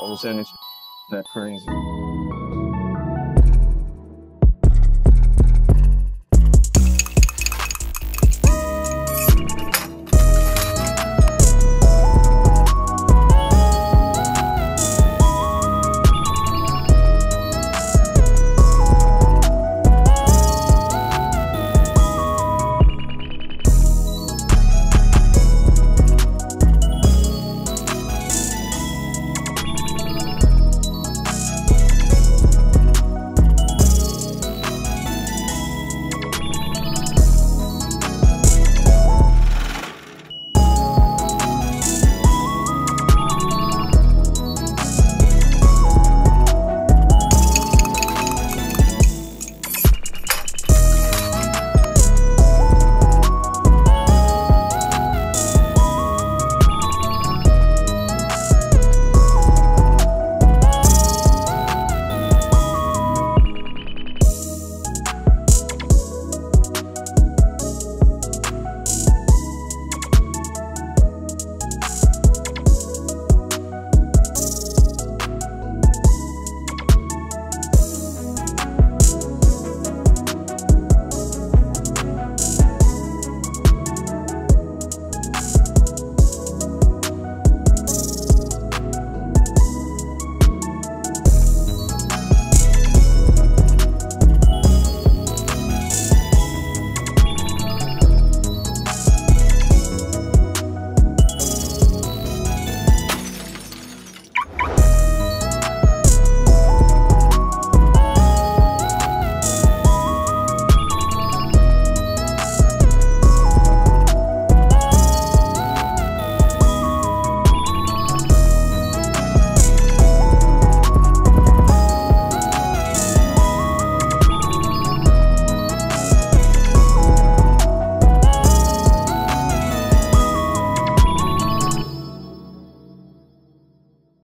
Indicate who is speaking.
Speaker 1: I was saying it's that crazy.